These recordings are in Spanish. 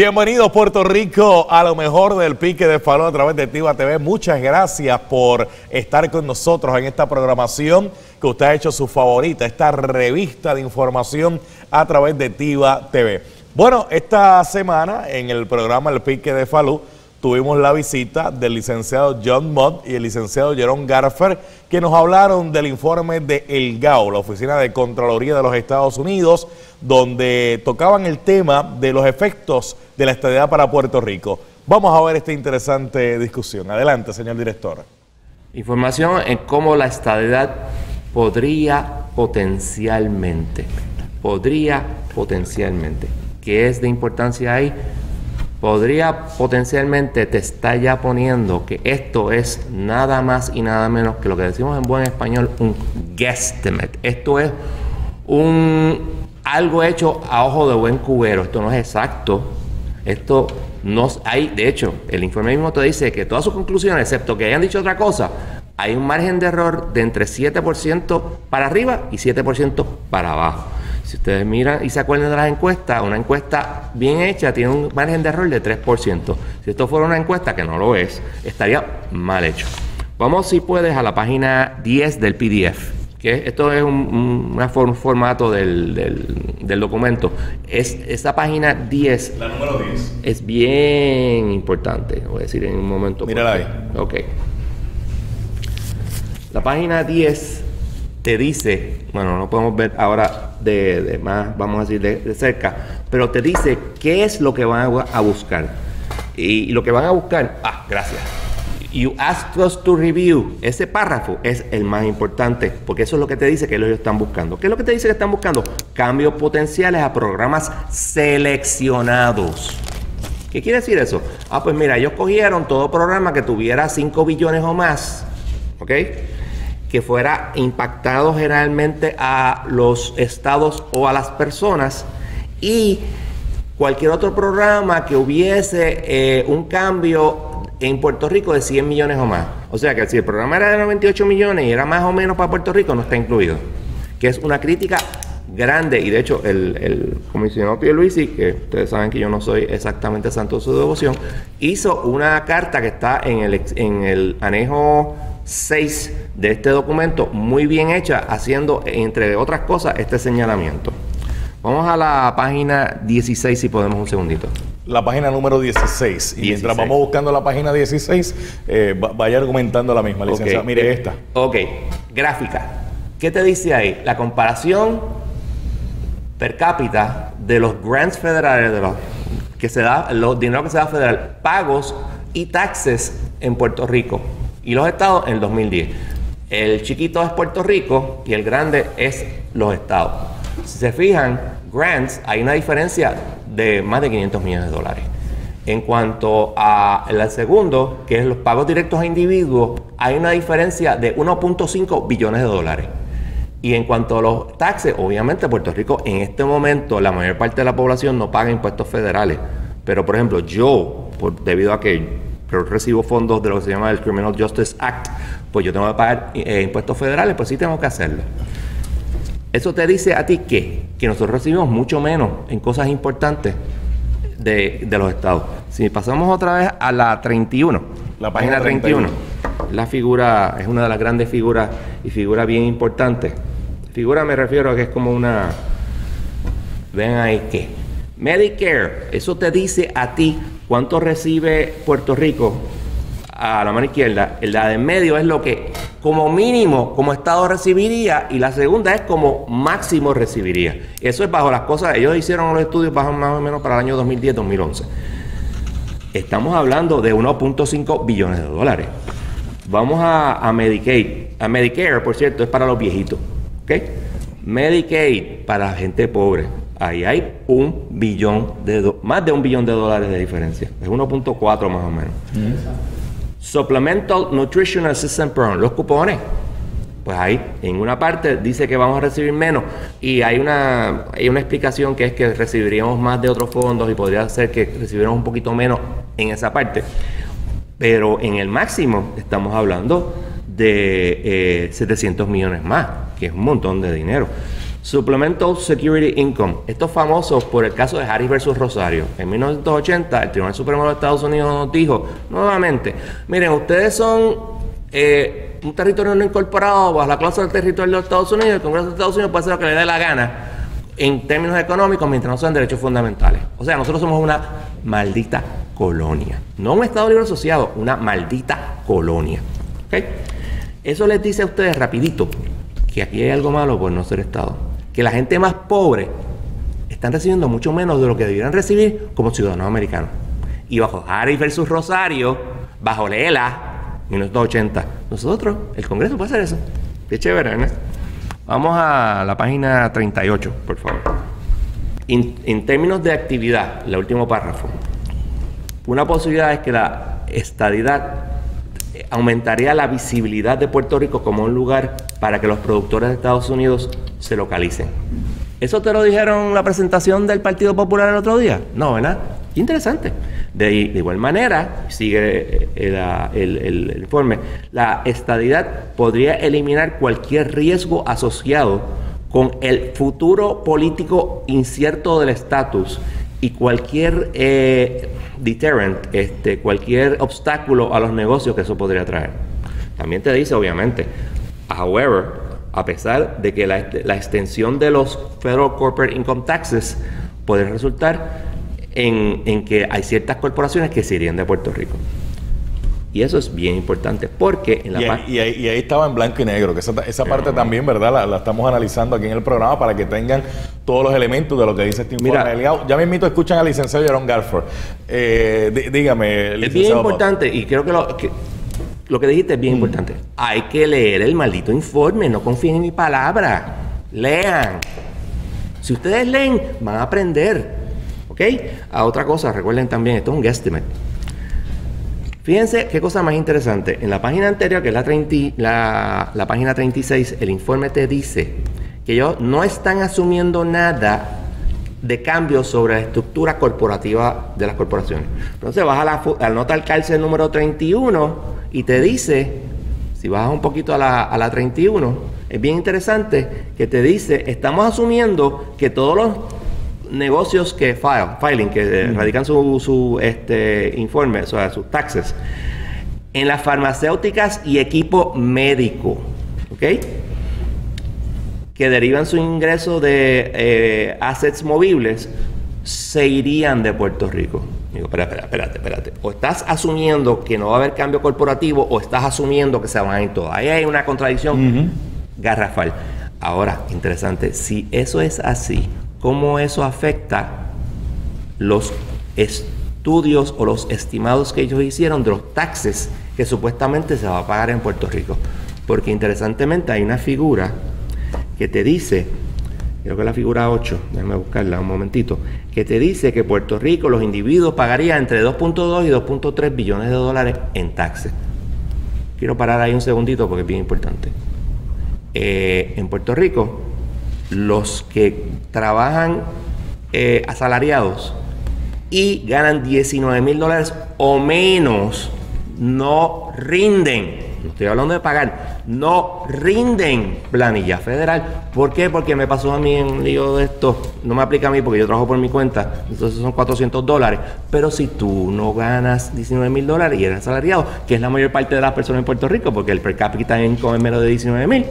Bienvenidos Puerto Rico a lo mejor del pique de Falú a través de Tiva TV. Muchas gracias por estar con nosotros en esta programación que usted ha hecho su favorita, esta revista de información a través de Tiva TV. Bueno, esta semana en el programa El Pique de Falú tuvimos la visita del licenciado John Mott y el licenciado Jerome Garfer, que nos hablaron del informe de El GAO, la Oficina de Contraloría de los Estados Unidos, donde tocaban el tema de los efectos de la estadidad para Puerto Rico. Vamos a ver esta interesante discusión. Adelante, señor director. Información en cómo la estadidad podría potencialmente, podría potencialmente, ¿qué es de importancia ahí? Podría potencialmente te está ya poniendo que esto es nada más y nada menos que lo que decimos en buen español un guesstimate. Esto es un algo hecho a ojo de buen cubero. Esto no es exacto. Esto no hay, de hecho, el informe mismo te dice que todas sus conclusiones, excepto que hayan dicho otra cosa, hay un margen de error de entre 7% para arriba y 7% para abajo. Si ustedes miran y se acuerdan de las encuestas, una encuesta bien hecha tiene un margen de error de 3%. Si esto fuera una encuesta, que no lo es, estaría mal hecho. Vamos, si puedes, a la página 10 del PDF. Que esto es un, formato del, documento. Es, esta página 10. La número 10. Es bien importante. Voy a decir en un momento. Mírala ahí. Ok. La página 10 te dice, bueno, no podemos ver ahora de, más, vamos a decir, de, cerca, pero te dice qué es lo que van a, buscar. Y, lo que van a buscar, ah, gracias. You ask us to review. Ese párrafo es el más importante, porque eso es lo que te dice que ellos están buscando. ¿Qué es lo que te dice que están buscando? Cambios potenciales a programas seleccionados. ¿Qué quiere decir eso? Ah, pues mira, ellos cogieron todo programa que tuviera 5 billones o más, ¿ok? Que fuera impactado generalmente a los estados o a las personas y cualquier otro programa que hubiese eh, un cambio en Puerto Rico de 100 millones o más. O sea que si el programa era de 98 millones y era más o menos para Puerto Rico, no está incluido. Que es una crítica grande y de hecho el, el comisionado Luisi, que ustedes saben que yo no soy exactamente santo de su devoción, hizo una carta que está en el, en el anejo 6 de este documento, muy bien hecha, haciendo, entre otras cosas, este señalamiento. Vamos a la página 16, si podemos, un segundito. La página número 16. Y mientras vamos buscando la página 16, eh, vaya argumentando la misma, licenciada. Mire esta. Ok, gráfica. ¿Qué te dice ahí? La comparación per cápita de los grants federales, de los que se da, los dinero que se da federal, pagos y taxes en Puerto Rico y los estados en el 2010. El chiquito es Puerto Rico y el grande es los estados. Si se fijan, grants, hay una diferencia de más de 500 millones de dólares. En cuanto al segundo, que es los pagos directos a individuos, hay una diferencia de 1.5 billones de dólares. Y en cuanto a los taxes, obviamente Puerto Rico en este momento la mayor parte de la población no paga impuestos federales. Pero por ejemplo, yo, debido a que pero recibo fondos de lo que se llama el Criminal Justice Act, pues yo tengo que pagar eh, impuestos federales, pues sí tengo que hacerlo. Eso te dice a ti que, que nosotros recibimos mucho menos en cosas importantes de, los estados. Si pasamos otra vez a la 31, la página 31, la figura es una de las grandes figuras y figura bien importante. Figura me refiero a que es como una... Ven ahí que Medicare, eso te dice a ti ¿Cuánto recibe Puerto Rico a la mano izquierda? El de en medio es lo que como mínimo como Estado recibiría y la segunda es como máximo recibiría. Eso es bajo las cosas, ellos hicieron los estudios bajo más o menos para el año 2010-2011. Estamos hablando de 1.5 billones de dólares. Vamos a, Medicaid. A Medicare, por cierto, es para los viejitos. ¿ok? Medicaid para la gente pobre. Ahí hay un billón de más de un billón de dólares de diferencia. Es 1.4 más o menos. Supplemental Nutrition Assistance Program, los cupones. Pues ahí, en una parte dice que vamos a recibir menos y hay una, hay una explicación que es que recibiríamos más de otros fondos y podría ser que recibiéramos un poquito menos en esa parte. Pero en el máximo estamos hablando de 700 eh, millones más, que es un montón de dinero. Supplemental Security Income. Esto es famoso por el caso de Harris versus Rosario. En 1980, el Tribunal Supremo de Estados Unidos nos dijo nuevamente: Miren, ustedes son eh, un territorio no incorporado bajo la clase del territorio de los Estados Unidos. El Congreso de Estados Unidos puede hacer lo que le dé la gana en términos económicos mientras no sean derechos fundamentales. O sea, nosotros somos una maldita colonia. No un Estado libre asociado, una maldita colonia. ¿Ok? Eso les dice a ustedes rapidito que aquí hay algo malo por no ser Estado que la gente más pobre están recibiendo mucho menos de lo que debieran recibir como ciudadanos americanos. Y bajo Harris versus Rosario, bajo Lela, 1980, nosotros, el Congreso puede hacer eso. Qué chévere, ¿no? Vamos a la página 38, por favor. en términos de actividad, el último párrafo, una posibilidad es que la estadidad aumentaría la visibilidad de Puerto Rico como un lugar para que los productores de Estados Unidos se localicen. ¿Eso te lo dijeron en la presentación del Partido Popular el otro día? No, ¿verdad? Interesante. De, igual manera, sigue eh, el, el, informe, la estadidad podría eliminar cualquier riesgo asociado con el futuro político incierto del estatus y cualquier eh, deterrent, este, cualquier obstáculo a los negocios que eso podría traer. También te dice, obviamente, however, a pesar de que la, la extensión de los Federal Corporate Income Taxes puede resultar en, en que hay ciertas corporaciones que se irían de Puerto Rico. Y eso es bien importante porque en la y, y, ahí, estaba en blanco y negro, que esa, esa parte también, ¿verdad? La, estamos analizando aquí en el programa para que tengan todos los elementos de lo que dice este informe. Mira, ya me invito, escuchan al licenciado Jerome Garford. Eh, dígame, Es bien importante y creo que lo que, lo que dijiste es bien mm. importante. Hay que leer el maldito informe, no confíen en mi palabra. Lean. Si ustedes leen, van a aprender. ¿Ok? A otra cosa, recuerden también, esto es un guesstimate. Fíjense qué cosa más interesante. En la página anterior, que es la, la, página 36, el informe te dice que ellos no están asumiendo nada de cambio sobre la estructura corporativa de las corporaciones. Entonces vas a la, a nota al cárcel número 31 y te dice, si bajas un poquito a la, a la 31, es bien interesante que te dice, estamos asumiendo que todos los negocios que file, filing, que radican su, su este, informe, o sea, sus taxes, en las farmacéuticas y equipo médico, ¿ok? Que derivan su ingreso de eh, assets movibles, se irían de Puerto Rico. Digo, espérate, espérate, espérate. O estás asumiendo que no va a haber cambio corporativo o estás asumiendo que se van a ir todos. Ahí hay una contradicción garrafal. Ahora, interesante, si eso es así, cómo eso afecta los estudios o los estimados que ellos hicieron de los taxes que supuestamente se va a pagar en Puerto Rico. Porque interesantemente hay una figura que te dice, creo que la figura 8, déjame buscarla un momentito, que te dice que Puerto Rico, los individuos pagarían entre 2.2 y 2.3 billones de dólares en taxes. Quiero parar ahí un segundito porque es bien importante. Eh, en Puerto Rico, los que trabajan eh, asalariados y ganan 19 mil dólares o menos, no rinden. No estoy hablando de pagar, no rinden planilla federal. ¿Por qué? Porque me pasó a mí en un lío de esto. No me aplica a mí porque yo trabajo por mi cuenta. Entonces son 400 dólares. Pero si tú no ganas 19 mil dólares y eres asalariado, que es la mayor parte de las personas en Puerto Rico, porque el per cápita en es menos de 19 mil,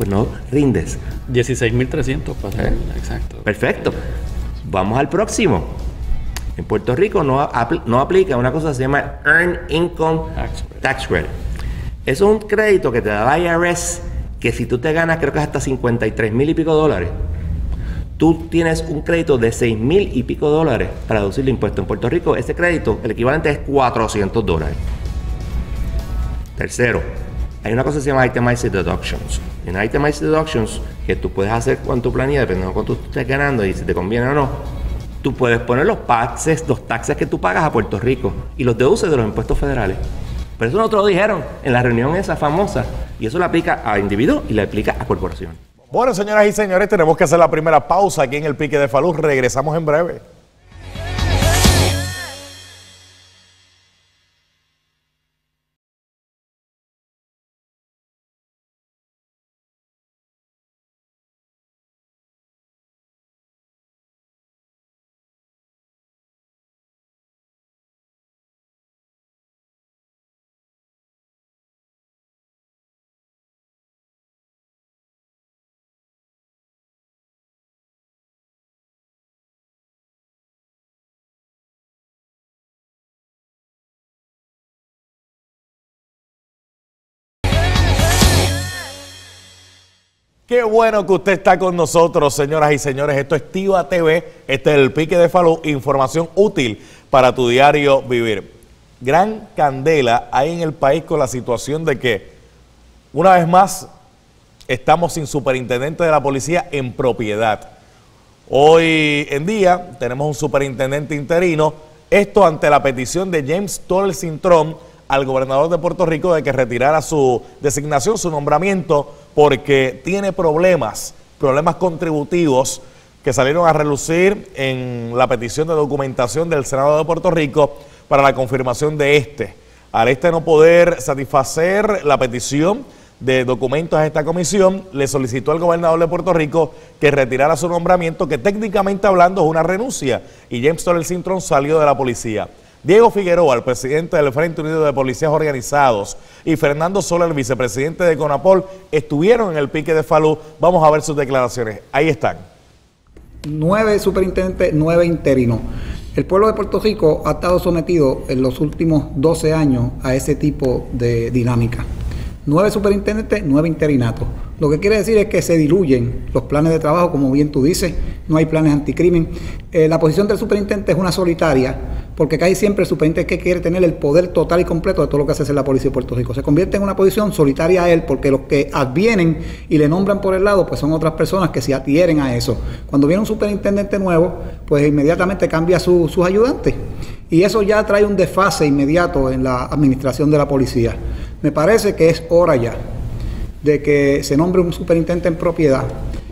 pues no rindes. 16.300 ¿Eh? Exacto. Perfecto. Vamos al próximo. En Puerto Rico no, no aplica una cosa que se llama Earned Income Tax Credit. Eso es un crédito que te da la IRS que si tú te ganas creo que es hasta 53 mil y pico dólares, tú tienes un crédito de 6 mil y pico dólares para deducir el impuesto. En Puerto Rico ese crédito, el equivalente es 400 dólares. Tercero, hay una cosa que se llama Itemized Deductions. En Itemized Deductions, que tú puedes hacer con tu planilla, dependiendo de cuánto tú estés ganando y si te conviene o no, tú puedes poner los taxes, los taxes que tú pagas a Puerto Rico y los deduces de los impuestos federales. Pero eso no te lo dijeron en la reunión esa famosa. Y eso le aplica a individuos y le aplica a corporaciones. Bueno, señoras y señores, tenemos que hacer la primera pausa aquí en el Pique de Faluz. Regresamos en breve. Qué bueno que usted está con nosotros, señoras y señores. Esto es Tiva TV, este es el Pique de Falú, información útil para tu diario vivir. Gran candela hay en el país con la situación de que, una vez más, estamos sin superintendente de la policía en propiedad. Hoy en día tenemos un superintendente interino, esto ante la petición de James Torres Cintrón al gobernador de Puerto Rico de que retirara su designación, su nombramiento, porque tiene problemas, problemas contributivos que salieron a relucir en la petición de documentación del Senado de Puerto Rico para la confirmación de este. Al este no poder satisfacer la petición de documentos a esta comisión, le solicitó al gobernador de Puerto Rico que retirara su nombramiento, que técnicamente hablando es una renuncia, y James Torrell Sintron salió de la policía. Diego Figueroa, el presidente del Frente Unido de Policías Organizados, y Fernando Soler, el vicepresidente de CONAPOL, estuvieron en el pique de Falú. Vamos a ver sus declaraciones. Ahí están. Nueve superintendentes, nueve interinos. El pueblo de Puerto Rico ha estado sometido en los últimos 12 años a ese tipo de dinámica. Nueve superintendentes, nueve interinatos. Lo que quiere decir es que se diluyen los planes de trabajo, como bien tú dices, no hay planes anticrimen. Eh, la posición del superintendente es una solitaria, porque casi siempre el superintendente que quiere tener el poder total y completo de todo lo que hace en la policía de Puerto Rico. Se convierte en una posición solitaria a él, porque los que advienen y le nombran por el lado, pues son otras personas que se adhieren a eso. Cuando viene un superintendente nuevo, pues inmediatamente cambia sus ayudantes. Y eso ya trae un desfase inmediato en la administración de la policía. Me parece que es hora ya de que se nombre un superintendente en propiedad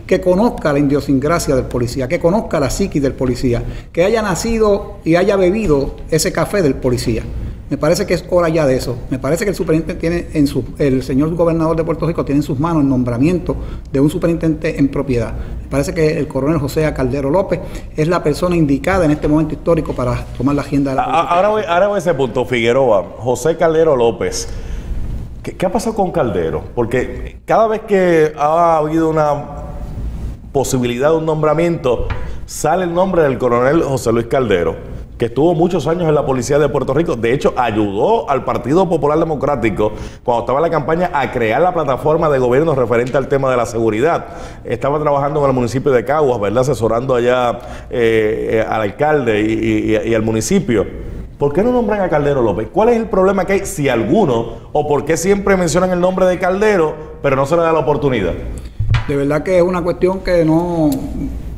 que conozca la idiosincrasia del policía, que conozca la psiquis del policía, que haya nacido y haya bebido ese café del policía. Me parece que es hora ya de eso. Me parece que el superintendente tiene en su, el señor gobernador de Puerto Rico tiene en sus manos el nombramiento de un superintendente en propiedad. Me parece que el coronel José Caldero López es la persona indicada en este momento histórico para tomar la agenda de la. Ahora voy, ahora voy a ese punto, Figueroa. José Caldero López. ¿Qué, ha pasado con Caldero? Porque cada vez que ha habido una posibilidad de un nombramiento, sale el nombre del coronel José Luis Caldero, que estuvo muchos años en la policía de Puerto Rico. De hecho, ayudó al Partido Popular Democrático cuando estaba en la campaña a crear la plataforma de gobierno referente al tema de la seguridad. Estaba trabajando en el municipio de Caguas, ¿verdad? Asesorando allá eh, al alcalde y al municipio. ¿Por qué no nombran a Caldero López? ¿Cuál es el problema que hay, si alguno, o por qué siempre mencionan el nombre de Caldero, pero no se le da la oportunidad? De verdad que es una cuestión que no,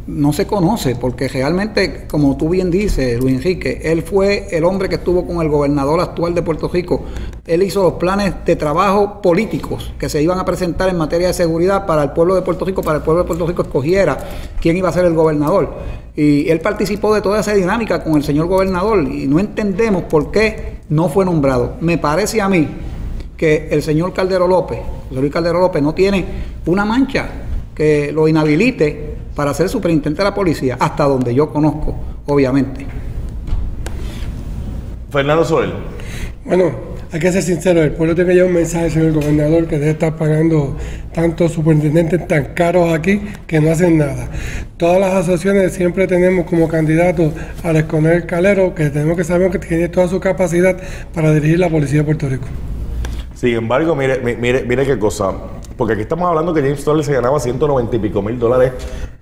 no se conoce, porque realmente, como tú bien dices, Luis Enrique, él fue el hombre que estuvo con el gobernador actual de Puerto Rico. Él hizo los planes de trabajo políticos que se iban a presentar en materia de seguridad para el pueblo de Puerto Rico, para el pueblo de Puerto Rico escogiera quién iba a ser el gobernador. Y él participó de toda esa dinámica con el señor gobernador y no entendemos por qué no fue nombrado. Me parece a mí que el señor Caldero López, José Luis Caldero López, no tiene una mancha que lo inhabilite para ser superintendente de la policía, hasta donde yo conozco, obviamente. Fernando Soel. Bueno, hay que ser sincero, el pueblo tiene ya un mensaje, señor gobernador, que debe estar pagando tantos superintendentes tan caros aquí que no hacen nada. Todas las asociaciones siempre tenemos como candidato al esconer Calero, que tenemos que saber que tiene toda su capacidad para dirigir la policía de Puerto Rico. Sin embargo, mire, mire, mire qué cosa. Porque aquí estamos hablando que James Toller se ganaba 190 y pico mil dólares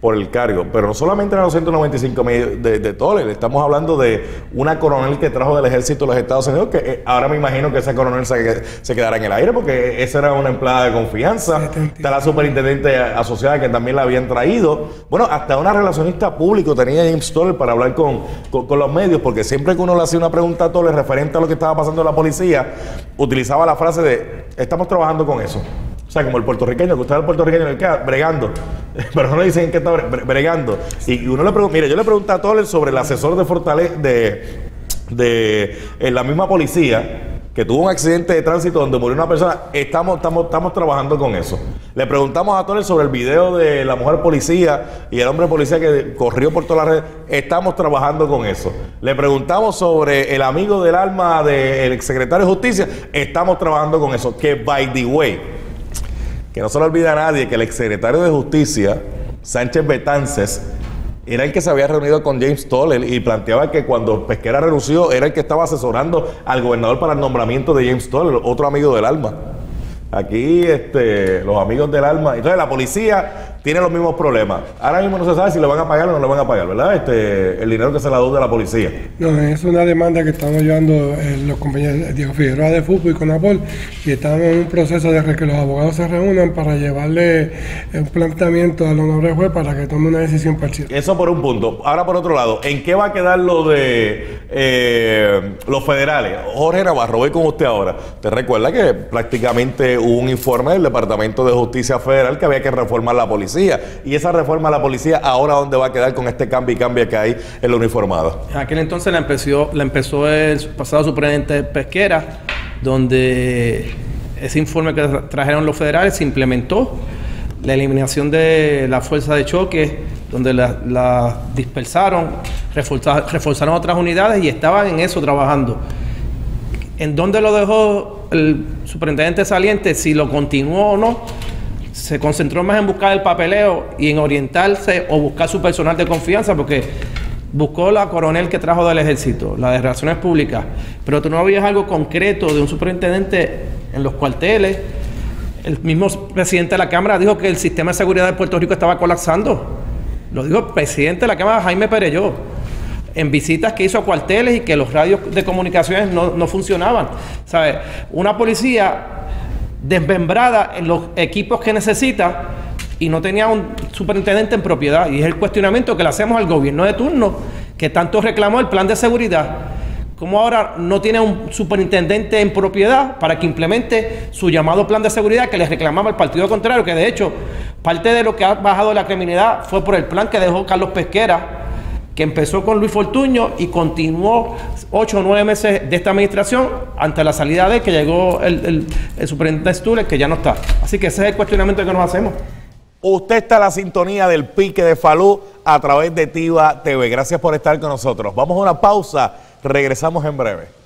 por el cargo. Pero no solamente eran los 195 mil de, de estamos hablando de una coronel que trajo del ejército de los Estados Unidos, que eh, ahora me imagino que esa coronel se, se, quedará en el aire porque esa era una empleada de confianza. Está la superintendente asociada que también la habían traído. Bueno, hasta una relacionista público tenía James Toller para hablar con, con, los medios, porque siempre que uno le hacía una pregunta a Toller referente a lo que estaba pasando en la policía, utilizaba la frase de, estamos trabajando con eso. O sea, como el puertorriqueño, que usted es el puertorriqueño que queda bregando. Pero no le dicen que está bregando. Y uno le pregunta, mire, yo le pregunté a Toller sobre el asesor de Fortaleza de, de la misma policía que tuvo un accidente de tránsito donde murió una persona, estamos, estamos, estamos trabajando con eso. Le preguntamos a Toller sobre el video de la mujer policía y el hombre policía que corrió por toda la red, estamos trabajando con eso. Le preguntamos sobre el amigo del alma del secretario de justicia, estamos trabajando con eso. Que by the way, que no se le olvida a nadie que el exsecretario de Justicia, Sánchez Betances, era el que se había reunido con James Toller y planteaba que cuando Pesquera renunció era el que estaba asesorando al gobernador para el nombramiento de James Toller, otro amigo del alma. Aquí este, los amigos del alma. Entonces la policía tiene los mismos problemas. Ahora mismo no se sabe si le van a pagar o no le van a pagar, ¿verdad? Este, el dinero que se le deuda a la policía. No, es una demanda que estamos llevando eh, los compañeros Diego Figueroa de Fútbol y Conapol y estamos en un proceso de que los abogados se reúnan para llevarle un planteamiento al honorable juez para que tome una decisión parcial. Eso por un punto. Ahora por otro lado, ¿en qué va a quedar lo de eh, los federales? Jorge Navarro, voy con usted ahora. Te recuerda que prácticamente hubo un informe del Departamento de Justicia Federal que había que reformar la policía y esa reforma a la policía, ahora dónde va a quedar con este cambio y cambio que hay en lo uniformado. En aquel entonces la empezó, la empezó el pasado superintendente Pesquera, donde ese informe que trajeron los federales se implementó. La eliminación de la fuerza de choque, donde la, dispersaron, reforzaron otras unidades y estaban en eso trabajando. ¿En dónde lo dejó el superintendente saliente? Si lo continuó o no se concentró más en buscar el papeleo y en orientarse o buscar su personal de confianza, porque buscó la coronel que trajo del ejército, la de relaciones públicas, pero tú no habías algo concreto de un superintendente en los cuarteles. El mismo presidente de la Cámara dijo que el sistema de seguridad de Puerto Rico estaba colapsando. Lo dijo el presidente de la Cámara, Jaime Pereyó, en visitas que hizo a cuarteles y que los radios de comunicaciones no, no funcionaban. ¿Sabes? Una policía desmembrada en los equipos que necesita y no tenía un superintendente en propiedad. Y es el cuestionamiento que le hacemos al gobierno de turno, que tanto reclamó el plan de seguridad. Como ahora no tiene un superintendente en propiedad para que implemente su llamado plan de seguridad que le reclamaba el partido contrario, que de hecho parte de lo que ha bajado la criminalidad fue por el plan que dejó Carlos Pesquera que empezó con Luis Fortuño y continuó ocho o nueve meses de esta administración ante la salida de que llegó el, el, superintendente Stuller, que ya no está. Así que ese es el cuestionamiento que nos hacemos. Usted está en la sintonía del pique de Falú a través de Tiva TV. Gracias por estar con nosotros. Vamos a una pausa. Regresamos en breve.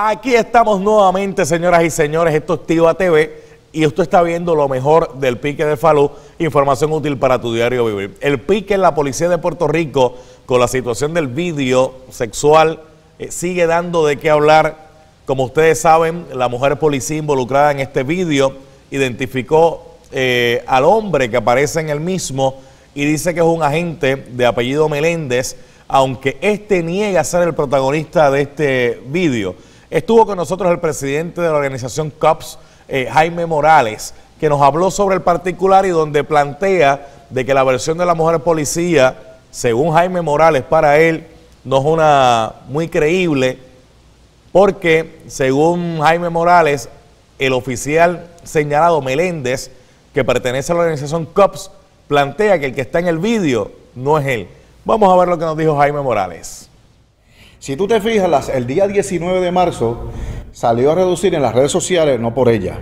Aquí estamos nuevamente, señoras y señores. Esto es Tiva TV y usted está viendo lo mejor del pique de Falú. Información útil para tu diario vivir. El pique en la policía de Puerto Rico con la situación del vídeo sexual eh, sigue dando de qué hablar. Como ustedes saben, la mujer policía involucrada en este vídeo identificó eh, al hombre que aparece en el mismo y dice que es un agente de apellido Meléndez, aunque este niega ser el protagonista de este vídeo. Estuvo con nosotros el presidente de la organización COPS, eh, Jaime Morales, que nos habló sobre el particular y donde plantea de que la versión de la mujer policía, según Jaime Morales, para él no es una muy creíble, porque según Jaime Morales, el oficial señalado Meléndez, que pertenece a la organización COPS, plantea que el que está en el vídeo no es él. Vamos a ver lo que nos dijo Jaime Morales. Si tú te fijas, el día 19 de marzo salió a reducir en las redes sociales, no por ella,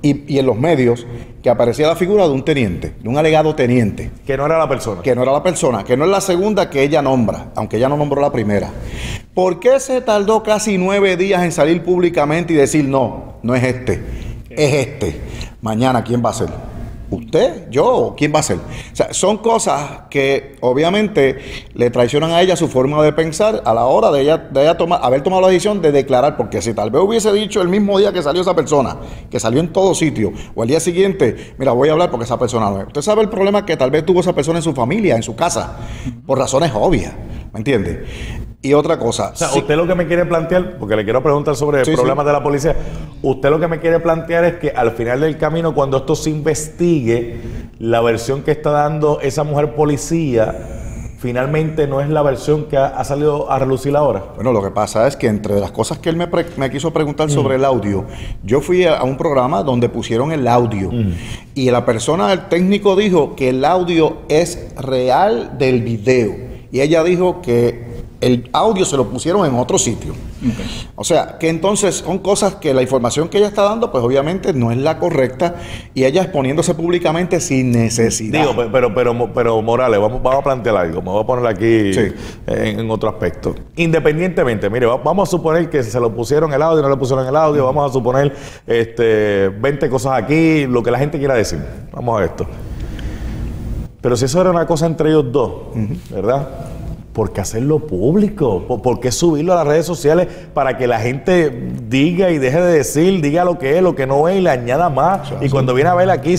y, en los medios, que aparecía la figura de un teniente, de un alegado teniente. Que no era la persona. Que no era la persona, que no es la segunda que ella nombra, aunque ella no nombró la primera. ¿Por qué se tardó casi nueve días en salir públicamente y decir, no, no es este, es este? Mañana, ¿quién va a ser? ¿Usted? ¿Yo? ¿Quién va a ser? O sea, son cosas que obviamente le traicionan a ella su forma de pensar a la hora de ella, de ella tomar, haber tomado la decisión de declarar, porque si tal vez hubiese dicho el mismo día que salió esa persona, que salió en todo sitio, o el día siguiente, mira, voy a hablar porque esa persona no es. Usted sabe el problema que tal vez tuvo esa persona en su familia, en su casa, por razones obvias, ¿me entiende? Y otra cosa. O sea, usted lo que me quiere plantear, porque le quiero preguntar sobre el problema de la policía, usted lo que me quiere plantear es que al final del camino, cuando esto se investigue, la versión que está dando esa mujer policía finalmente no es la versión que ha, ha salido a relucir ahora. Bueno, lo que pasa es que entre las cosas que él me, pre- me quiso preguntar sobre el audio, yo fui a, a un programa donde pusieron el audio y la persona, el técnico dijo que el audio es real del video y ella dijo que el audio se lo pusieron en otro sitio. O sea, que entonces son cosas que la información que ella está dando, pues obviamente no es la correcta y ella exponiéndose públicamente sin necesidad. Digo, pe- pero, pero, pero Morales, vamos, vamos a plantear algo. Me voy a poner aquí Sí. en, en otro aspecto. Independientemente, mire, va- vamos a suponer que se lo pusieron el audio, no le pusieron el audio, vamos a suponer este, 20 cosas aquí, lo que la gente quiera decir. Vamos a esto. Pero si eso era una cosa entre ellos dos, ¿verdad? ¿Por qué hacerlo público? ¿Por, por qué subirlo a las redes sociales para que la gente diga y deje de decir, diga lo que es, lo que no es y le añada más? Y cuando viene a ver aquí,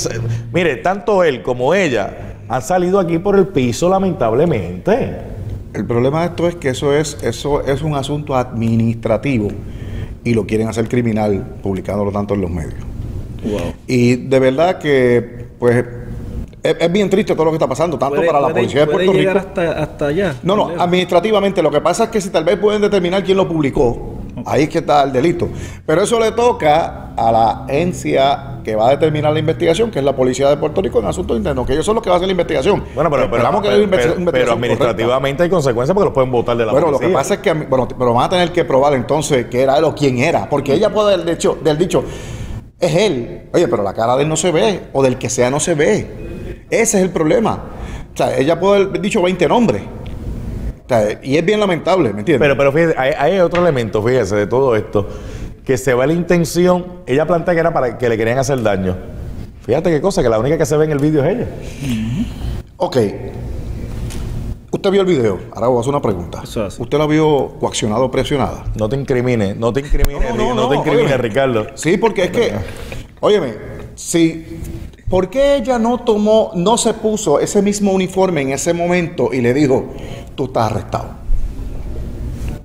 mire, tanto él como ella han salido aquí por el piso, lamentablemente. El problema de esto es que eso es, eso es un asunto administrativo y lo quieren hacer criminal publicándolo tanto en los medios. Y de verdad que, pues, es, es bien triste todo lo que está pasando, tanto Puede- para la puede- policía de Puerto llegar Rico. hasta, hasta allá. No, no, Lejos. administrativamente. Lo que pasa es que si tal vez pueden determinar quién lo publicó, ahí es que está el delito. Pero eso le toca a la agencia que va a determinar la investigación, que es la Policía de Puerto Rico en asuntos internos, que ellos son los que van a hacer la investigación. Bueno, pero, pero, Esperamos que pero- pero- investigación pero correcta. administrativamente hay consecuencias porque los pueden votar de la Bueno, lo que policía. pasa es que, bueno, pero van a tener que probar entonces qué era él o quién era, porque ella puede haber dicho, del dicho, es él. Oye, pero la cara de él no se ve, o del que sea no se ve. Ese es el problema. O sea, ella puede haber dicho 20 nombres. O sea, y es bien lamentable, ¿me entiendes? Pero, pero fíjese, hay, hay otro elemento, fíjese, de todo esto, que se ve la intención, ella plantea que era para que le querían hacer daño. Fíjate qué cosa, que la única que se ve en el vídeo es ella. Ok. Usted vio el video. Ahora voy a hacer una pregunta. Eso es así. ¿Usted la vio coaccionada o presionada? No te incrimines, no te incrimines, No, no, no, no, te incrimines, óyeme. Ricardo. Sí, porque es que, óyeme, si, ¿por qué ella no tomó, no se puso ese mismo uniforme en ese momento y le dijo, tú estás arrestado?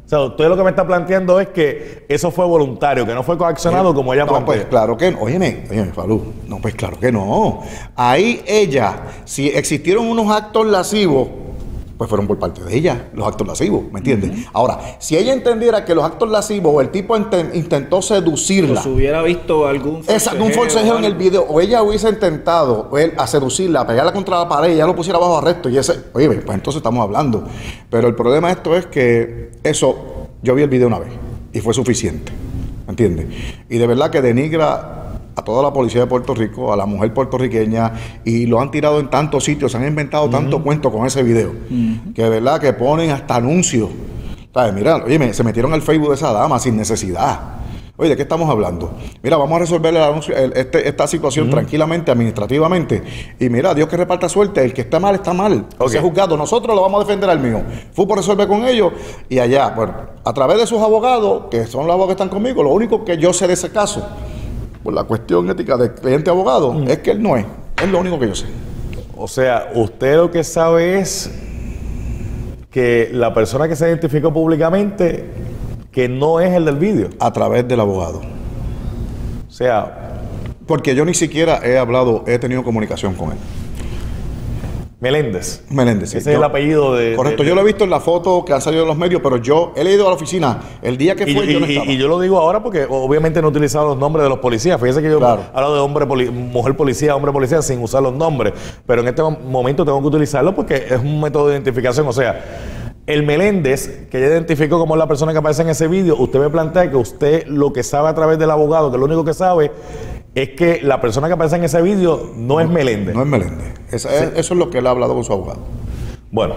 O sea, usted lo que me está planteando es que eso fue voluntario, que no fue coaccionado como ella No, plantea. pues claro que no. Óyeme, óyeme, Falú. No, pues claro que no. Ahí ella, si existieron unos actos lascivos, pues fueron por parte de ella, los actos lascivos, ¿me entiendes? Ahora, si ella entendiera que los actos lascivos, o el tipo inten- intentó O seducirla, si hubiera visto algún Esa, un forcejeo en el video, o ella hubiese intentado él, a seducirla, a pegarla contra la pared y ya lo pusiera bajo arresto. Y ese, oye, pues entonces estamos hablando. Pero el problema de esto es que eso, yo vi el video una vez y fue suficiente. ¿Me entiendes? Y de verdad que denigra a toda la policía de Puerto Rico, a la mujer puertorriqueña, y lo han tirado en tantos sitios, se han inventado tanto cuento con ese video, que de verdad que ponen hasta anuncios. ¿Sabes? Mira, oye, se metieron al Facebook de esa dama sin necesidad. Oye, ¿de qué estamos hablando? Mira, vamos a resolver el anuncio- el- este- esta situación tranquilamente, administrativamente. Y mira, Dios que reparta suerte. El que está mal, está mal. Ok. Ese juzgado, nosotros lo vamos a defender al mío. Fue por resolver con ellos y allá. Bueno, a través de sus abogados, que son los abogados que están conmigo, lo único que yo sé de ese caso, por la cuestión ética de cliente abogado, es que él no es. Es lo único que yo sé. O sea, usted lo que sabe es que la persona que se identificó públicamente, que no es el del vídeo. A través del abogado. O sea, Porque yo ni siquiera he hablado, he tenido comunicación con él. Meléndez. Meléndez. sí. Ese es el apellido de... Correcto, de- yo lo he visto en la foto que han salido en los medios, pero yo he leído a la oficina el día que fue y- yo no estaba. y yo lo digo ahora porque obviamente no he utilizado los nombres de los policías. Fíjese que yo Claro. hablo de hombre poli- mujer policía, hombre policía sin usar los nombres. Pero en este mom- momento tengo que utilizarlo porque es un método de identificación. O sea, el Meléndez, que ella identificó como la persona que aparece en ese vídeo, usted me plantea que usted lo que sabe a través del abogado, que lo único que sabe es que la persona que aparece en ese vídeo no es Meléndez. No es Meléndez. Es- eso es lo que él ha hablado con su abogado. Bueno,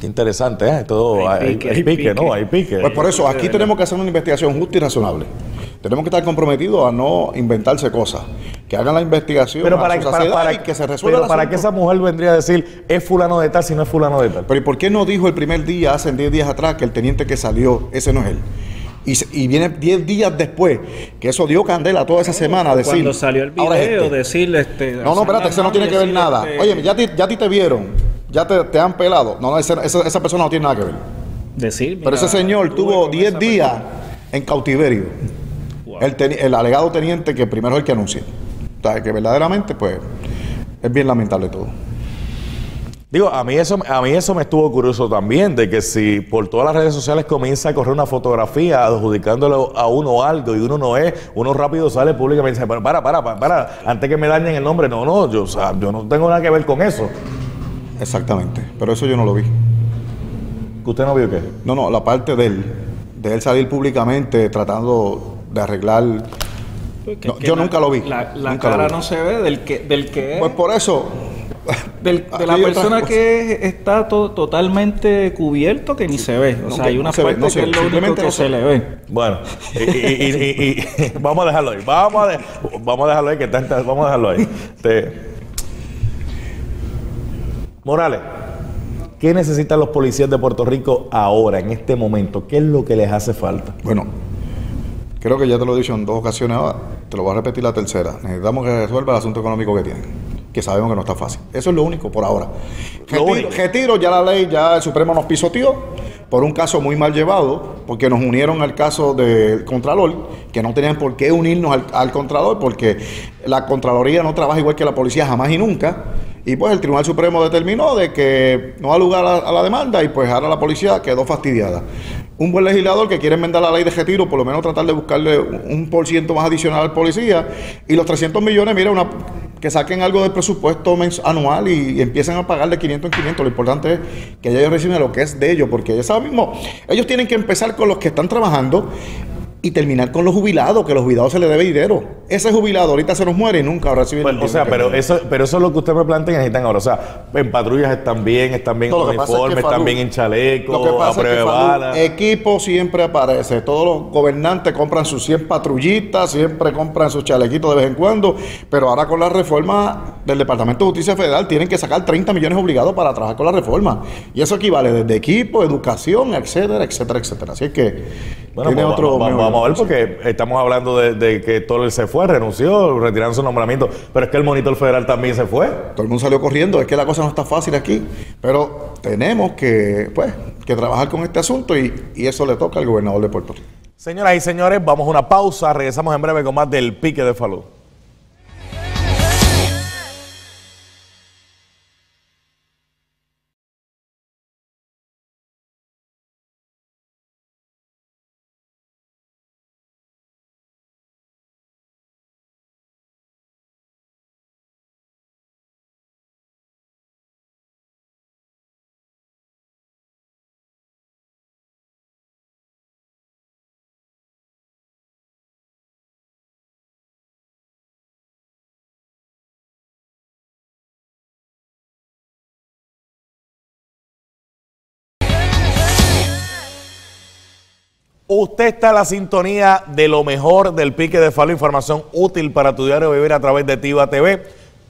qué interesante, ¿eh? Todo, Hay hay, pique, hay hay pique, pique. ¿no? Hay pique. Pues por eso, aquí tenemos que hacer una investigación justa y razonable. Tenemos que estar comprometidos a no inventarse cosas. Que hagan la investigación Pero a para, su para, saciedad para- y que se resuelva pero el para que esa mujer vendría a decir es fulano de tal si no es fulano de tal. Pero ¿y por qué no dijo el primer día, hace 10 días atrás, que el teniente que salió, ese no es él? Y, y viene 10 días después, que eso dio candela toda esa semana a decir. Cuando salió el "Ahora es video, este". decirle este. No, no, espérate, eso no tiene que ver nada. este, Oye, ya, a ti- ya a ti te vieron, ya te, te han pelado. No, no, esa, esa- persona no tiene nada que ver. Decir, Pero ese señor tuvo con 10 esa días persona. en cautiverio. Wow. El, teni- el alegado teniente que primero es el que anuncia. O sea, que verdaderamente, pues, es bien lamentable todo. Digo, a mí, eso, a mí eso me estuvo curioso también, de que si por todas las redes sociales comienza a correr una fotografía adjudicándole a uno algo y uno no es, uno rápido sale públicamente y dice, "Pero para, para, para, para, antes que me dañen el nombre, no, no, yo, o sea, yo no tengo nada que ver con eso. Exactamente. Pero eso yo no lo vi. ¿Que usted no vio qué? No, no, la parte de él, de él salir públicamente tratando de arreglar. No, yo la- nunca lo vi. La, la Nunca lo cara vi. no se ve del que, del que es. Pues por eso. Del- de la persona que está to- totalmente cubierto que ni se ve. O No, sea, hay no una ve, parte no se que ve, es lo único simplemente que no se se le ve. Bueno, y, y- y- y- y- vamos a dejarlo ahí, vamos a, de- vamos a dejarlo ahí, que está, vamos a dejarlo ahí. Morales, ¿qué necesitan los policías de Puerto Rico ahora, en este momento? ¿Qué es lo que les hace falta? Bueno, creo que ya te lo he dicho en dos ocasiones ahora. Te lo voy a repetir la tercera. Necesitamos que resuelva el asunto económico que tienen. Que sabemos que no está fácil. Eso es lo único por ahora. Retiro, único. retiro, ya la ley, ya el Supremo nos pisoteó por un caso muy mal llevado, porque nos unieron al caso del Contralor, que no tenían por qué unirnos al, al Contralor, porque la Contraloría no trabaja igual que la policía jamás y nunca. Y pues el Tribunal Supremo determinó de que no da lugar a, a la demanda y pues ahora la policía quedó fastidiada. Un buen legislador que quiere enmendar la ley de retiro, por lo menos tratar de buscarle un un por ciento más adicional al policía. Y los 300 millones, mira, una, que saquen algo del presupuesto anual y, y empiecen a pagar de 500 en 500. Lo importante es que ellos reciben lo que es de ellos, porque ellos saben mismo, ellos tienen que empezar con los que están trabajando y terminar con los jubilados, que a los jubilados se les debe dinero. Ese jubilado ahorita se nos muere y nunca recibe Bueno, o sea, pero eso, pero eso es lo que usted me plantea que necesitan ahora. O sea, en patrullas están bien, están bien en No, lo que pasa es que uniforme, están bien en chaleco, Lo que a pasa es prueba que bala. equipo siempre aparece. Todos los gobernantes compran sus 100 patrullitas, siempre compran sus chalequitos de vez en cuando. Pero ahora con la reforma del Departamento de Justicia Federal tienen que sacar 30 millones obligados para trabajar con la reforma. Y eso equivale desde equipo, educación, etcétera, etcétera, etcétera. Así es que Bueno, tiene pues otro. vamos, vamos a ver porque estamos hablando de, de que Toller se fue, renunció, retiraron su nombramiento, pero es que el monitor federal también se fue. Todo el mundo salió corriendo, es que la cosa no está fácil aquí, pero tenemos que, pues, que trabajar con este asunto y, y eso le toca al gobernador de Puerto Rico. Señoras y señores, vamos a una pausa, regresamos en breve con más del pique de Falú. Usted está en la sintonía de lo mejor del pique de Falo, información útil para tu diario vivir a través de Tiva TV.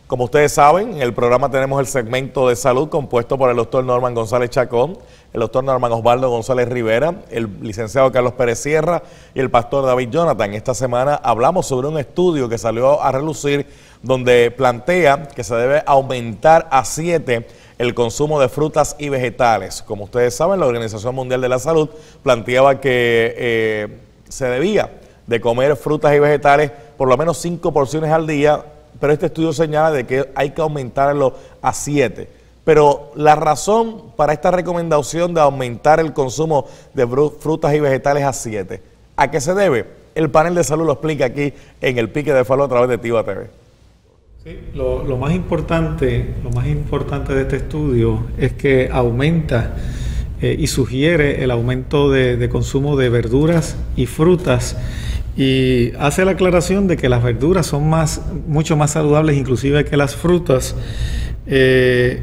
Como ustedes saben, en el programa tenemos el segmento de salud compuesto por el doctor Norman González Chacón, el doctor Norman Osvaldo González Rivera, el licenciado Carlos Pérez Sierra y el pastor David Jonathan. Esta semana hablamos sobre un estudio que salió a relucir donde plantea que se debe aumentar a 7 el consumo de frutas y vegetales. Como ustedes saben, la Organización Mundial de la Salud planteaba que eh, se debía de comer frutas y vegetales por lo menos 5 porciones al día, pero este estudio señala de que hay que aumentarlo a 7. Pero la razón para esta recomendación de aumentar el consumo de fru- frutas y vegetales a 7, ¿a qué se debe? El panel de salud lo explica aquí en el pique de Falo a través de Tiva TV. Lo, más importante, lo más importante de este estudio es que aumenta eh, y sugiere el aumento de, de consumo de verduras y frutas y hace la aclaración de que las verduras son más, mucho más saludables inclusive que las frutas. eh,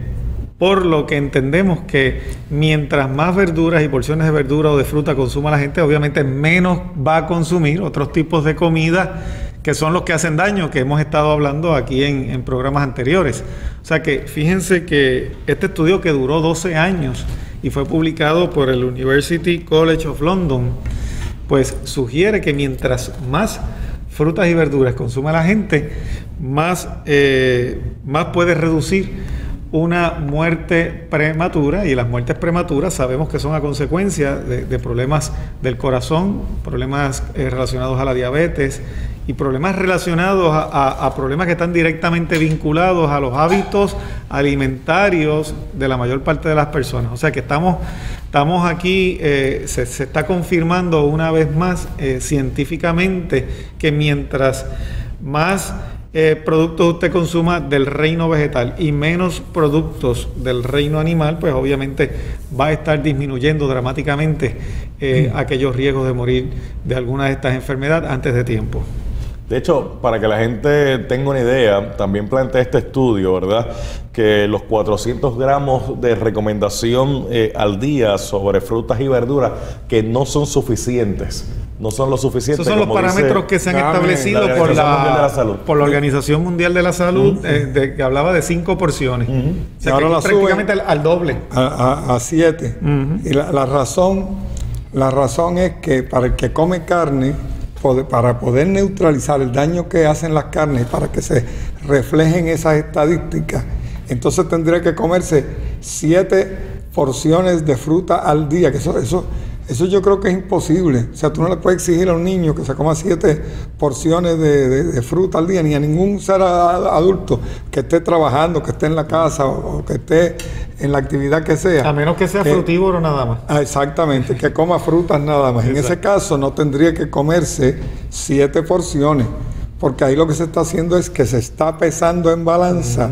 por lo que entendemos que mientras más verduras y porciones de verdura o de fruta consuma la gente, obviamente menos va a consumir otros tipos de comida que son los que hacen daño, que hemos estado hablando aquí en, programas anteriores. O sea que fíjense que este estudio que duró 12 años y fue publicado por el University College of London, pues sugiere que mientras más frutas y verduras consuma la gente, más, eh, más puede reducir una muerte prematura y las muertes prematuras sabemos que son a consecuencia de, de problemas del corazón, problemas eh, relacionados a la diabetes y problemas relacionados a, a- a problemas que están directamente vinculados a los hábitos alimentarios de la mayor parte de las personas. O sea que estamos, estamos aquí, eh, se, se está confirmando una vez más eh, científicamente que mientras más eh, productos usted consuma del reino vegetal y menos productos del reino animal, pues obviamente va a estar disminuyendo dramáticamente eh, aquellos riesgos de morir de alguna de estas enfermedades antes de tiempo. De hecho, para que la gente tenga una idea, también plantea este estudio, ¿verdad? Que los 400 gramos de recomendación eh, al día sobre frutas y verduras que no son suficientes. No son lo suficientes. Esos son los dice parámetros que se han la establecido por Organización Mundial de la, la Salud. por la Organización Mundial de la Salud, eh, de- que hablaba de cinco porciones. O sea, Ahora que la prácticamente al, suben. al doble. a, a- a siete. Y la, la razón, la razón es que para el que come carne, para poder neutralizar el daño que hacen las carnes, para que se reflejen esas estadísticas, entonces tendría que comerse siete porciones de fruta al día, que eso, eso yo creo que es imposible. O sea, tú no le puedes exigir a un niño que se coma siete porciones de, de- de fruta al día, ni a ningún ser adulto que esté trabajando, que esté en la casa o, o que esté en la actividad que sea. A menos que sea Que- frutívoro nada más. Ah, exactamente, que coma frutas nada más. En ese caso no tendría que comerse siete porciones, porque ahí lo que se está haciendo es que se está pesando en balanza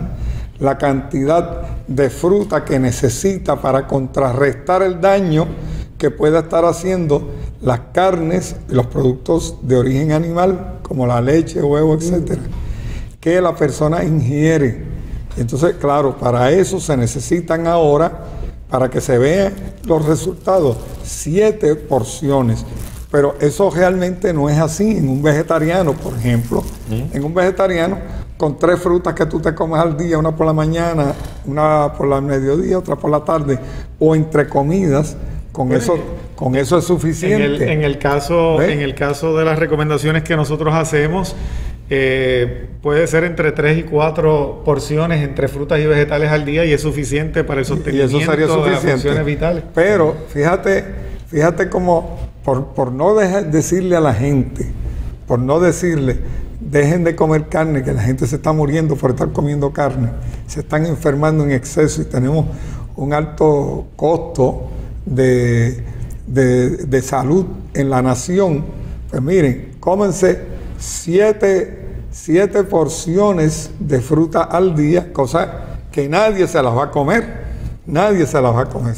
la cantidad de fruta que necesita para contrarrestar el daño que pueda estar haciendo las carnes y los productos de origen animal, como la leche, huevo, etcétera, que la persona ingiere. Entonces, claro, para eso se necesitan ahora, para que se vean los resultados, siete porciones. Pero eso realmente no es así. En un vegetariano, por ejemplo, en un vegetariano, con tres frutas que tú te comes al día, una por la mañana, una por la mediodía, otra por la tarde, o entre comidas, con eso, con eso es En suficiente. el, en el caso, en el caso de las recomendaciones que nosotros hacemos, eh, puede ser entre 3 y 4 porciones entre frutas y vegetales al día y es suficiente para el y sostenimiento eso sería de las funciones vitales. Pero fíjate, fíjate como por, por no dejar decirle a la gente, por no decirle, dejen de comer carne, que la gente se está muriendo por estar comiendo carne, se están enfermando en exceso y tenemos un alto costo de, de- de salud en la nación. Pues miren, cómense siete, siete porciones de fruta al día, cosa que nadie se las va a comer. Nadie se las va a comer.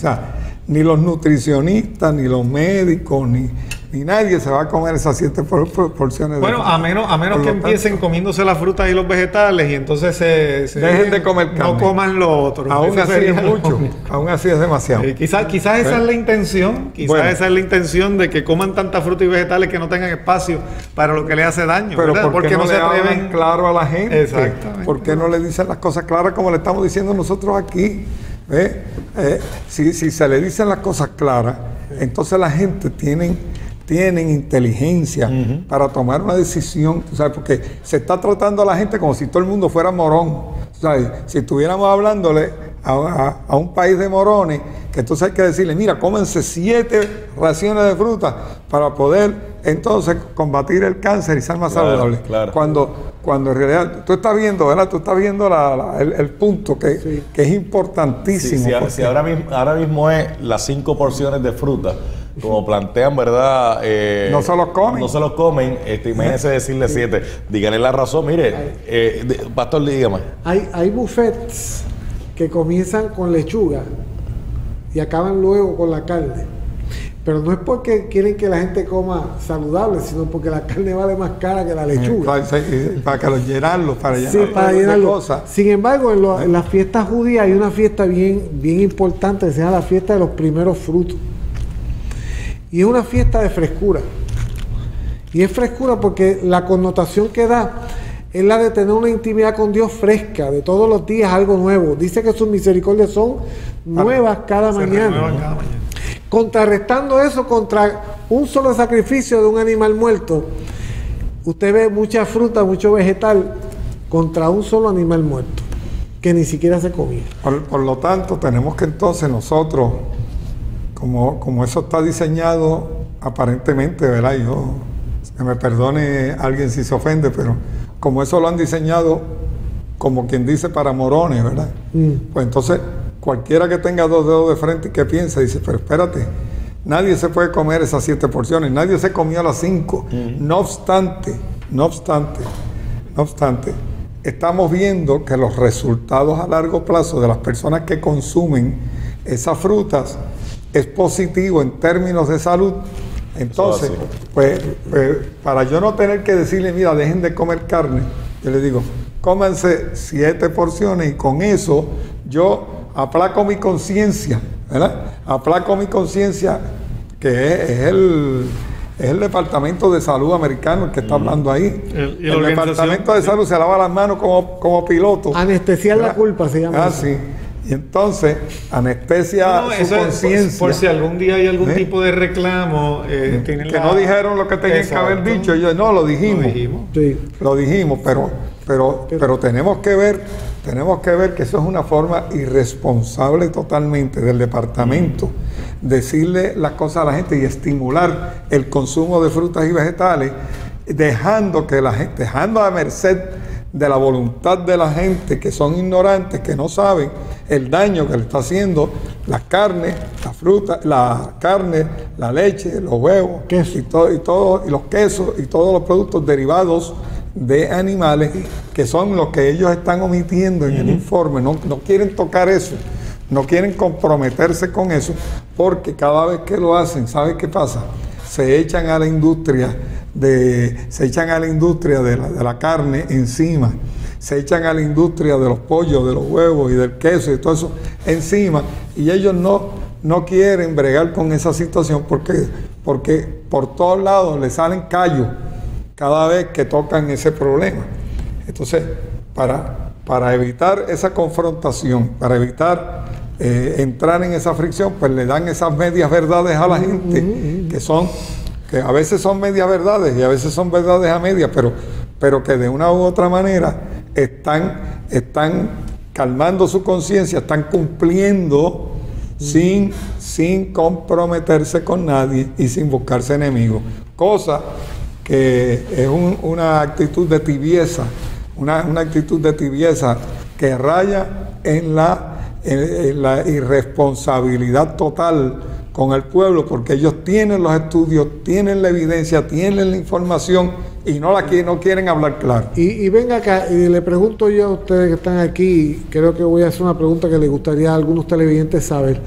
Ni los nutricionistas, ni los médicos, ni, ni nadie se va a comer esas siete por- por- porciones de Bueno, fruta. a menos, a menos que tanto, empiecen comiéndose las frutas y los vegetales y entonces se, se- Dejen de comer no carne. coman lo otro. Aún así es mucho, aún así es demasiado. Eh, quizás quizás esa es la intención, quizás Bueno. esa es la intención de que coman tanta fruta y vegetales que no tengan espacio para lo que le hace daño, Pero ¿verdad? ¿por qué no, se le hablan atreven claro a la gente? Exactamente. ¿Por qué no le dicen las cosas claras como le estamos diciendo nosotros aquí? ¿Ve? Eh, si, si se le dicen las cosas claras, entonces la gente tienen, tienen inteligencia para tomar una decisión, tú ¿sabes? porque se está tratando a la gente como si todo el mundo fuera morón. ¿sabes? Si estuviéramos hablándole a, a- a un país de morones, que entonces hay que decirle, mira, cómense siete raciones de fruta para poder entonces combatir el cáncer y ser más Claro, saludable. claro. Cuando, cuando en realidad tú estás viendo, ¿verdad? Tú estás viendo la- la- el, el punto que, que es Sí, importantísimo. si, porque- si ahora, mismo, ahora mismo es las cinco porciones de fruta, como plantean, ¿verdad? Eh, No se los comen. No se los comen. Este, imagínense decirle siete. Díganle la razón. Mire, eh, de- Pastor, dígame. Hay, hay buffets que comienzan con lechuga y acaban luego con la carne. Pero no es porque quieren que la gente coma saludable, sino porque la carne vale más cara que la lechuga. para, llenarlos, para Sí, llenarlos para llenarlo. cosas. Sin embargo, en, lo- en las fiestas judías hay una fiesta bien, bien importante que se llama la fiesta de los primeros frutos. Y es una fiesta de frescura. Y es frescura porque la connotación que da es la de tener una intimidad con Dios fresca, de todos los días algo nuevo. Dice que sus misericordias son nuevas cada mañana. cada mañana. Contrarrestando eso contra un solo sacrificio de un animal muerto, usted ve mucha fruta, mucho vegetal contra un solo animal muerto, que ni siquiera se comía. Por, por lo tanto, tenemos que entonces nosotros, como, como eso está diseñado aparentemente, ¿verdad? Yo que me perdone alguien si se ofende, pero como eso lo han diseñado, como quien dice, para morones, ¿verdad? Pues entonces, cualquiera que tenga dos dedos de frente y que piense, dice, pero espérate, nadie se puede comer esas siete porciones, nadie se comió las cinco. No obstante, no obstante, no obstante, estamos viendo que los resultados a largo plazo de las personas que consumen esas frutas es positivo en términos de salud. Entonces, pues, pues, para yo no tener que decirle, mira, dejen de comer carne, yo le digo, cómanse siete porciones y con eso yo aplaco mi conciencia, ¿verdad? Aplaco mi conciencia, que es, es el, es el Departamento de Salud americano el que está hablando ahí. El- y El, la organización- Departamento de Salud se lava las manos como, como piloto. Anestesiar la ¿verdad? culpa se llama Ah, eso. sí. Y entonces, anestesia No, su eso es por- conciencia. Por, si algún día hay algún ¿Eh? tipo de reclamo, eh, tienen que la- no dijeron lo que tenían que haber dicho. Yo, no, lo dijimos. Lo dijimos. Sí. Lo dijimos, pero, pero, pero tenemos que ver, tenemos que ver que eso es una forma irresponsable totalmente del departamento. Decirle las cosas a la gente y estimular el consumo de frutas y vegetales, dejando que la gente, dejando a merced de la voluntad de la gente que son ignorantes, que no saben el daño que le está haciendo la carne, la fruta, la carne, la leche, los huevos y todo, y todo, y los quesos y todos los productos derivados de animales que son los que ellos están omitiendo en el informe. No, no quieren tocar eso, no quieren comprometerse con eso, porque cada vez que lo hacen, ¿sabe qué pasa? Se echan a la industria de, se echan a la industria de la, de la carne encima, se echan a la industria de los pollos, de los huevos y del queso y todo eso encima, y ellos no, no quieren bregar con esa situación porque, porque por todos lados le salen callos cada vez que tocan ese problema. Entonces, para, para evitar esa confrontación, para evitar eh, entrar en esa fricción, pues le dan esas medias verdades a la gente, que son, que a veces son medias verdades y a veces son verdades a medias, pero, pero que de una u otra manera están, están calmando su conciencia, están cumpliendo sin, sin comprometerse con nadie y sin buscarse enemigos. Cosa que es un- una actitud de tibieza, una, una actitud de tibieza que raya en la, en- la irresponsabilidad total con el pueblo, porque ellos tienen los estudios, tienen la evidencia, tienen la información y no la qui- no quieren hablar claro. Y, y venga acá, y le pregunto yo a ustedes que están aquí, creo que voy a hacer una pregunta que les gustaría a algunos televidentes saber.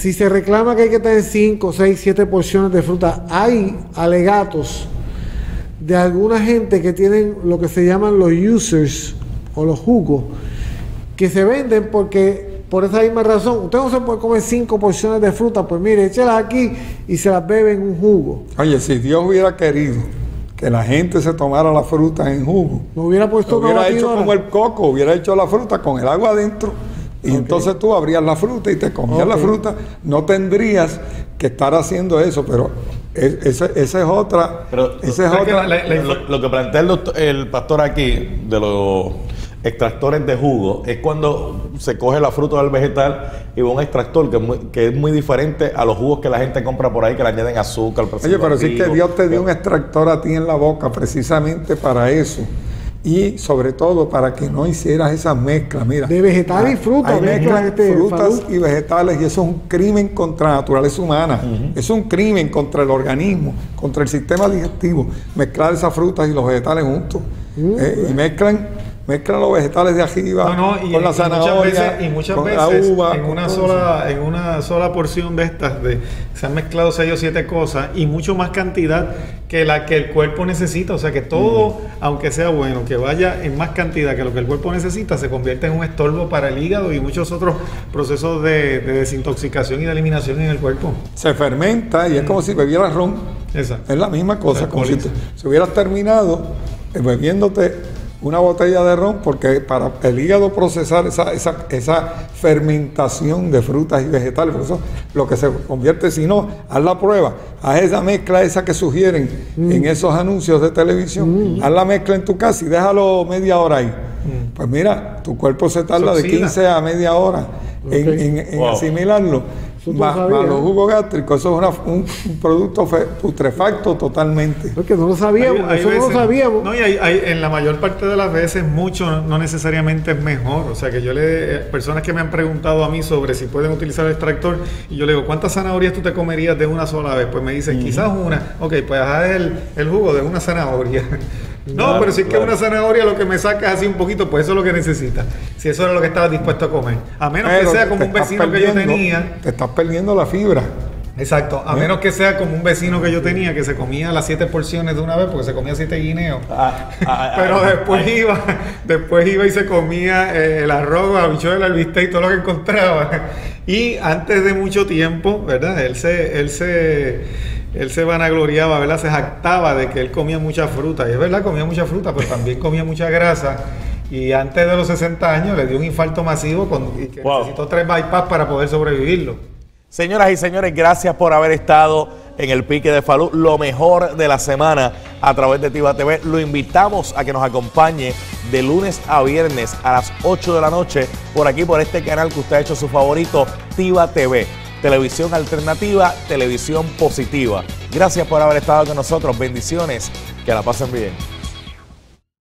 Si se reclama que hay que tener 5, 6, 7 porciones de fruta, hay alegatos de alguna gente que tienen lo que se llaman los users o los jugos, que se venden porque por esa misma razón, usted no se puede comer 5 porciones de fruta, pues mire, échelas aquí y se las bebe en un jugo. Oye, si Dios hubiera querido que la gente se tomara la fruta en jugo, No hubiera puesto hubiera hecho como el coco, hubiera hecho la fruta con el agua adentro. Y entonces tú abrías la fruta y te comías la fruta. No tendrías que estar haciendo eso, pero esa es otra. Pero esa es ¿sabes que otra. la- la- lo, lo que plantea el, doctor- el pastor aquí de los extractores de jugo es cuando se coge la fruta del vegetal y va a un extractor que es, muy, que es muy diferente a los jugos que la gente compra por ahí que le añaden azúcar. Oye, pero sí que. Dios te dio un extractor a ti en la boca precisamente para eso. Y sobre todo para que no hicieras esas mezclas. Mira, De vegetales y frutas, Hay este, frutas Falú. y vegetales y eso es un crimen contra la naturaleza humana. Es un crimen contra el organismo, contra el sistema digestivo. Mezclar esas frutas y los vegetales juntos. Eh, y mezclan, mezclan los vegetales de arriba No, no, y, con la y zanahoria, muchas veces, y muchas con veces la uva. en una sola, en una sola porción de estas, de, se han mezclado seis o siete cosas y mucho más cantidad que la que el cuerpo necesita. O sea que todo, aunque sea bueno, que vaya en más cantidad que lo que el cuerpo necesita, se convierte en un estorbo para el hígado y muchos otros procesos de, de desintoxicación y de eliminación en el cuerpo. se fermenta y es como si bebieras ron. Exacto. Es la misma cosa, como si, te- si hubieras terminado eh, bebiéndote una botella de ron, porque para el hígado procesar esa, esa, esa fermentación de frutas y vegetales, por eso lo que se convierte, si no, haz la prueba, haz esa mezcla esa que sugieren en esos anuncios de televisión, haz la mezcla en tu casa y déjalo media hora ahí. Pues mira, tu cuerpo se tarda de oxida. 15 a media hora en, en- en Wow. asimilarlo más, los jugos gástricos, eso es una- un, un producto fe- putrefacto totalmente. Porque no lo sabíamos, Hay- hay eso no lo sabíamos. No, y hay- hay- en la mayor parte de las veces, mucho no- no necesariamente es mejor. O sea, que yo le. eh, Personas que me han preguntado a mí sobre si pueden utilizar el extractor, y yo le digo, ¿cuántas zanahorias tú te comerías de una sola vez? Pues me dicen, quizás una. Ok, pues haz el, el jugo de una zanahoria. No, pero si es que una zanahoria lo que me saca es así un poquito, pues eso es lo que necesita. Si eso era lo que estabas dispuesto a comer. A menos que Pero sea como un vecino que yo tenía. Te estás perdiendo la fibra. Exacto, a menos que sea como un vecino que yo tenía que se comía las siete porciones de una vez porque se comía siete guineos. Ah, ah, Pero ah, después iba, después iba y se comía eh, el arroz, la habichuela, el bistec y todo lo que encontraba. Y antes de mucho tiempo, ¿verdad? Él se, él se, él se vanagloriaba, ¿verdad? Se jactaba de que él comía mucha fruta. Y es verdad, comía mucha fruta, pero también comía mucha grasa. Y antes de los 60 años le dio un infarto masivo con, y que Wow. necesitó tres bypass para poder sobrevivirlo. Señoras y señores, gracias por haber estado en el pique de Falú, lo mejor de la semana a través de Tiva TV. Lo invitamos a que nos acompañe de lunes a viernes a las 8 de la noche por aquí, por este canal que usted ha hecho su favorito, Tiva TV. Televisión alternativa, televisión positiva. Gracias por haber estado con nosotros. Bendiciones. Que la pasen bien.